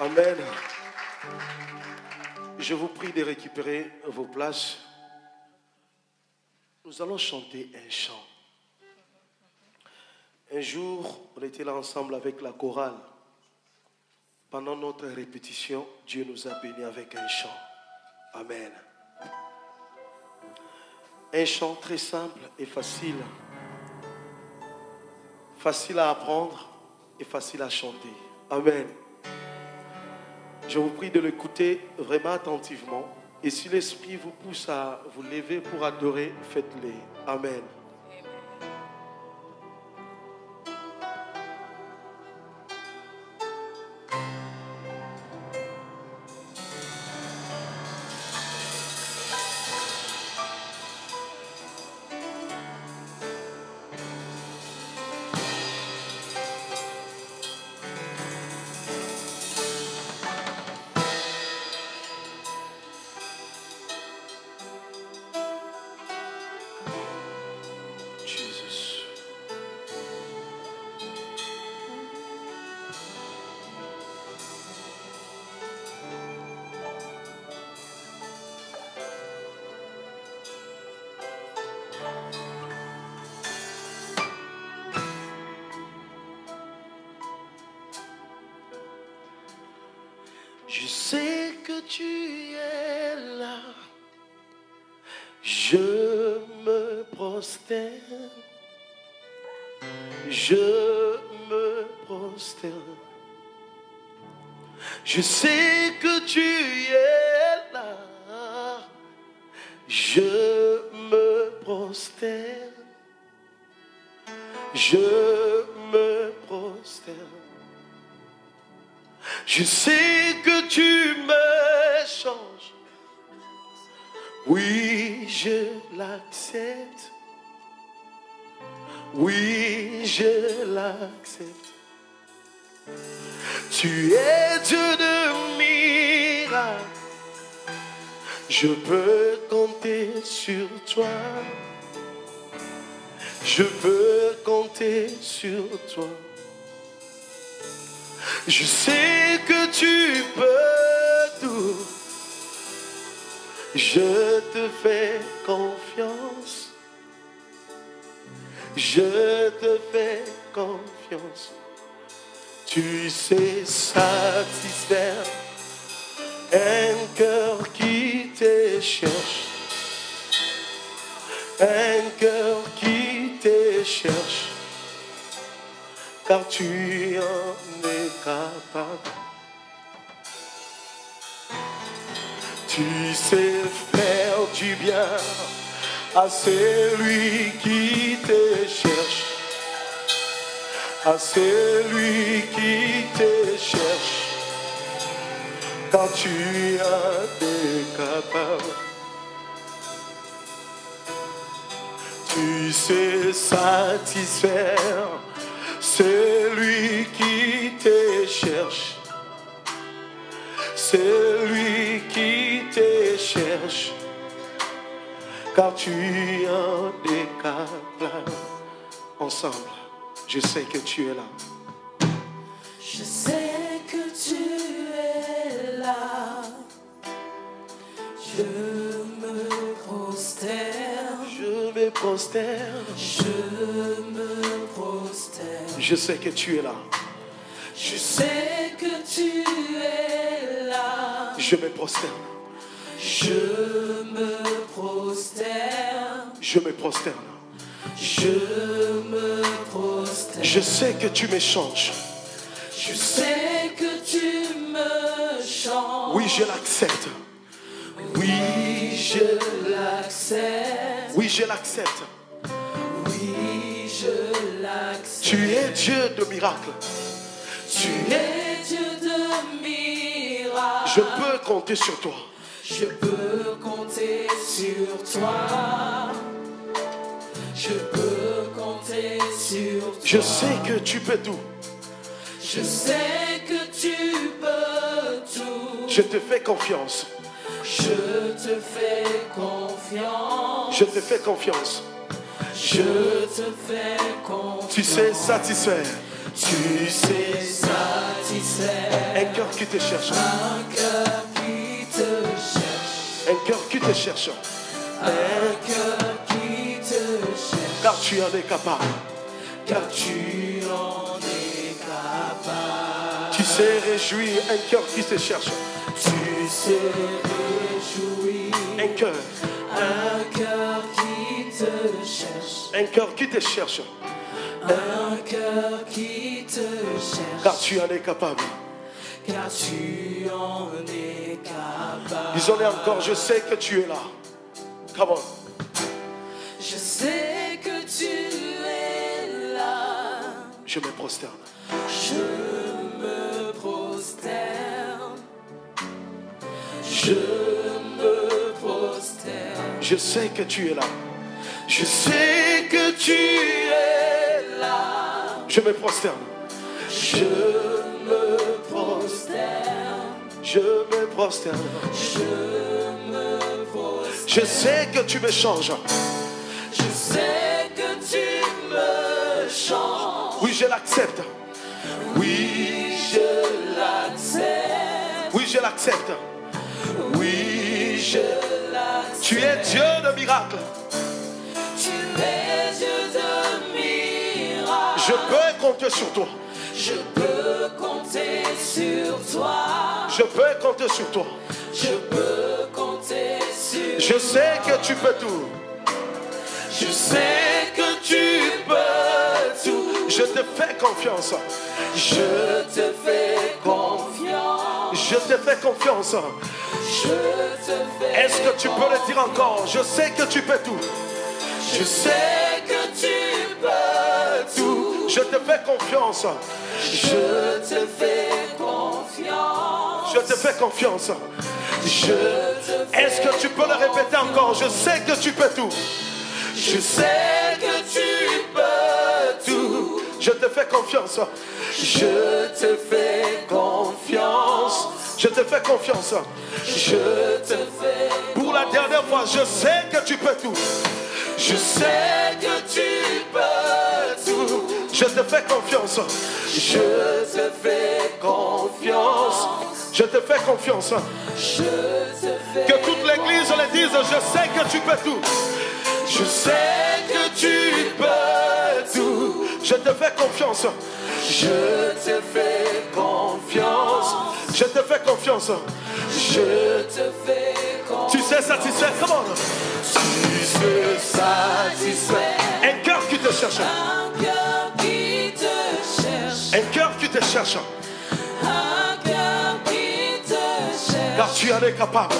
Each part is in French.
Amen. Je vous prie de récupérer vos places. Nous allons chanter un chant. Un jour, on était là ensemble avec la chorale. Pendant notre répétition, Dieu nous a bénis avec un chant. Amen. Un chant très simple et facile. Facile à apprendre et facile à chanter. Amen. Je vous prie de l'écouter vraiment attentivement. Et si l'Esprit vous pousse à vous lever pour adorer, faites-le. Amen. Sais que tu es là. Je me prosterne. Je me prosterne. Je sais que tu es là. Je me prosterne. Je me prosterne. Je sais l'accepte. Oui, je l'accepte. Tu es Dieu de miracles. Je peux compter sur toi. Je peux compter sur toi. Je sais que tu peux tout. Je te fais confiance. Je te fais confiance. Tu sais satisfaire un cœur qui te cherche. Un cœur qui te cherche. Car tu en es capable. Tu sais faire du bien à celui qui te cherche, à celui qui te cherche, quand tu es capable. Tu sais satisfaire celui qui te cherche celui qui te cherche, car tu en capable. Ensemble, je sais que tu es là. Je sais que tu es là. Je me prosterne. Je me prosterne. Je me prosterne. Je sais que tu es là. Je sais que tu es là. Je me prosterne. Je me prosterne. Je me prosterne. Je me prosterne. Je sais que tu m'échanges. Je sais que tu me changes. Oui, je l'accepte. Oui, je l'accepte. Oui, je l'accepte. Oui, je l'accepte. Tu es Dieu de miracles. Tu es Dieu de miracles. Je peux compter sur toi. Je peux compter sur toi. Je peux compter sur toi. Je sais que tu peux tout. Je sais que tu peux tout. Je te fais confiance. Je te fais confiance. Je te fais confiance. Je te fais confiance. Tu sais satisfaire Tu sais satisfaire un cœur qui te cherche. un cœur qui te cherche. Un cœur qui te cherche. Un cœur qui te cherche. Car tu en es capable. Car tu en es capable. Tu sais réjouir un cœur qui te cherche. Tu sais réjouir Un cœur. un cœur qui te cherche. Un cœur qui te cherche. Un cœur qui te cherche. Car tu en es capable. Car tu en es capable. Disons-le encore, je sais que tu es là. Come on. Je sais que tu es là. Je me prosterne. Je me prosterne. Je me prosterne. Je sais que tu es là. Je sais que tu es là. Je me prosterne. Je me prosterne. Je me prosterne. Je me prosterne. Je sais que tu me changes. Je sais que tu me changes. Oui, je l'accepte. Oui, je l'accepte. Oui, je l'accepte. Oui, je l'accepte. Tu es Dieu de miracles. Compter sur toi. Je peux compter sur toi. Je peux compter sur toi. Je peux compter sur Je sais que tu peux tout. Je sais que tu peux tout. Je te fais confiance. Je te fais confiance. Je te fais confiance. Je te fais Est-ce que tu peux le dire encore? Je sais que tu peux tout. Je sais Je te fais confiance. Je te fais confiance. Je te fais confiance. Je te fais Est-ce que tu peux le répéter encore? Je sais que tu peux tout. Je sais que tu peux tout. Je te fais confiance. Je te fais confiance. Je te fais confiance. Je te fais Pour la dernière fois, je sais que tu peux tout. Je sais que tu peux tout. Je te fais confiance. Je te fais confiance. Je te fais confiance. Je te fais Que toute l'église le dise, je sais que tu peux tout. Je sais que tu peux tout. Je te fais confiance. Je te fais confiance. Je te fais confiance. Je te fais confiance. Tu sais satisfaire. Comment Tu sais satisfaire Un cœur qui te cherche. un cœur qui te cherche. Un cœur qui te cherche. Un cœur qui te cherche. Car tu en es capable.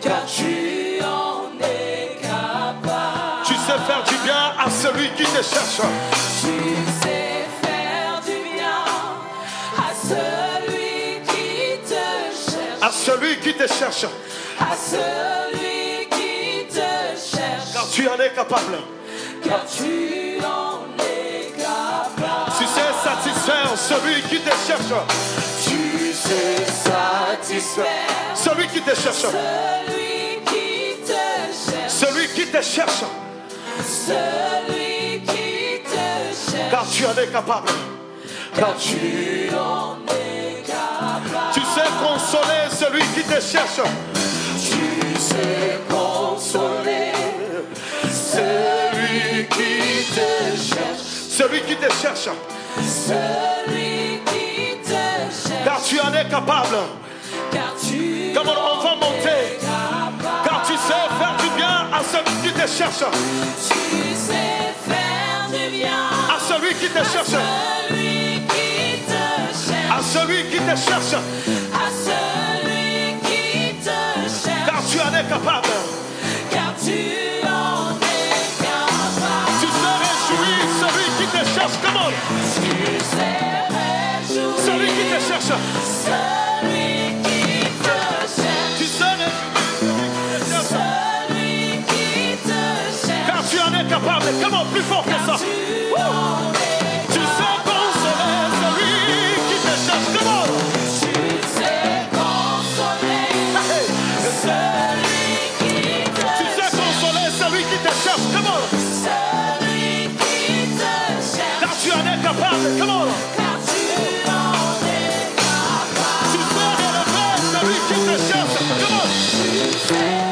Car tu en es capable. Tu sais faire du bien à celui qui te cherche. Tu sais faire du bien à celui qui te cherche. À celui qui te cherche. À celui qui te cherche. Car tu en es capable. Car tu celui qui te cherche. Tu sais satisfaire Celui qui te cherche. celui qui te cherche. Celui qui te cherche. Celui qui te cherche. Car tu en es capable. Car tu en es capable. Tu sais consoler celui qui te cherche. Tu sais consoler celui qui te cherche. Celui qui te cherche. Celui qui te cherche. Car tu en es capable. Car tu Comme on va monter. capable. Car tu sais faire du bien à celui qui te cherche. Tu sais faire du bien À celui qui te cherche. celui qui te cherche. À celui qui te cherche. À celui qui te cherche. Car tu en es capable. Celui qui te cherche. celui qui te cherche. Tu réjouir celui qui te cherche. Celui qui te cherche. Car tu en es capable. Comment plus fort que Come on.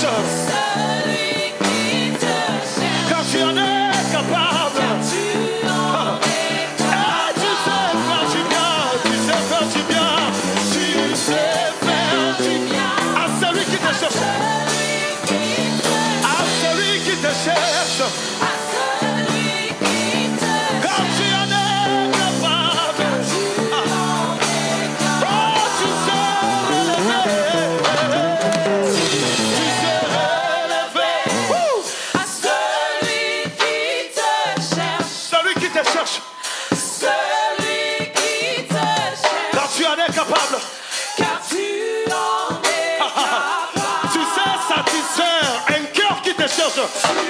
Jesus. shelter.